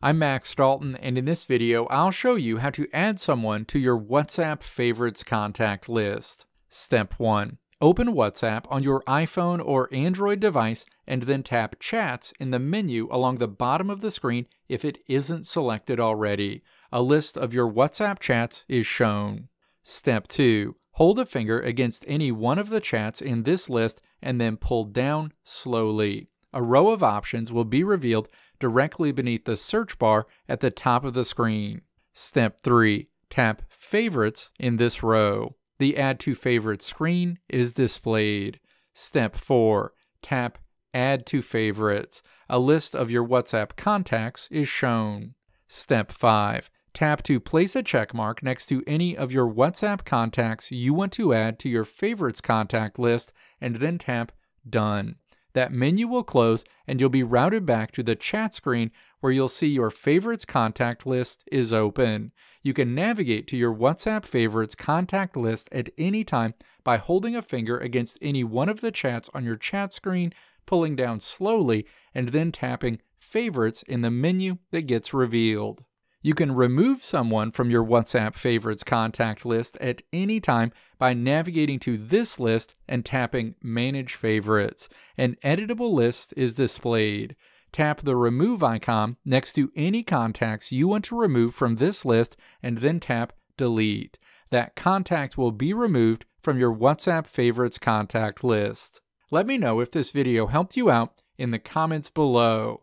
I'm Max Dalton, and in this video, I'll show you how to add someone to your WhatsApp favorites contact list. Step 1. Open WhatsApp on your iPhone or Android device and then tap Chats in the menu along the bottom of the screen if it isn't selected already. A list of your WhatsApp chats is shown. Step 2. Hold a finger against any one of the chats in this list and then pull down slowly. A row of options will be revealed directly beneath the search bar at the top of the screen. Step 3. Tap Favorites in this row. The Add to Favorites screen is displayed. Step 4. Tap Add to Favorites. A list of your WhatsApp contacts is shown. Step 5. Tap to place a checkmark next to any of your WhatsApp contacts you want to add to your favorites contact list and then tap Done that menu will close and you'll be routed back to the chat screen where you'll see your favorites contact list is open. You can navigate to your WhatsApp favorites contact list at any time by holding a finger against any one of the chats on your chat screen, pulling down slowly, and then tapping favorites in the menu that gets revealed. You can remove someone from your WhatsApp favorites contact list at any time by navigating to this list and tapping Manage Favorites. An editable list is displayed. Tap the Remove icon next to any contacts you want to remove from this list and then tap Delete. That contact will be removed from your WhatsApp favorites contact list. Let me know if this video helped you out in the comments below.